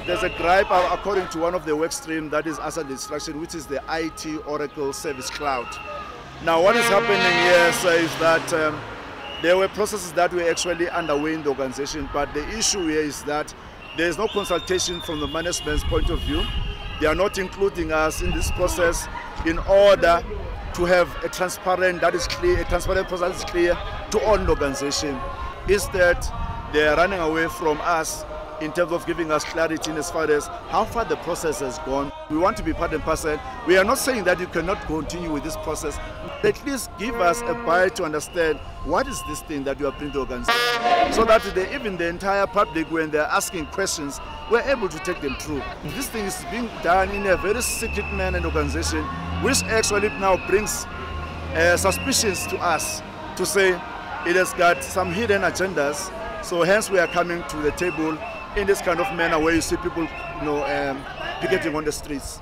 there's a gripe uh, according to one of the work stream that is asset destruction, which is the IT Oracle Service Cloud. Now, what is happening here is that um, there were processes that were actually underway in the organization, but the issue here is that there is no consultation from the management's point of view. They are not including us in this process in order to have a transparent, that is clear, a transparent process that is clear to all the organization. Instead, they are running away from us in terms of giving us clarity in as far as how far the process has gone. We want to be part and parcel. We are not saying that you cannot continue with this process. At least give us a bite to understand what is this thing that you are bringing to organization. So that even the entire public, when they're asking questions, we're able to take them through. This thing is being done in a very secret manner and organization, which actually now brings uh, suspicions to us to say it has got some hidden agendas. So hence we are coming to the table in this kind of manner where you see people, you know, um, picketing on the streets.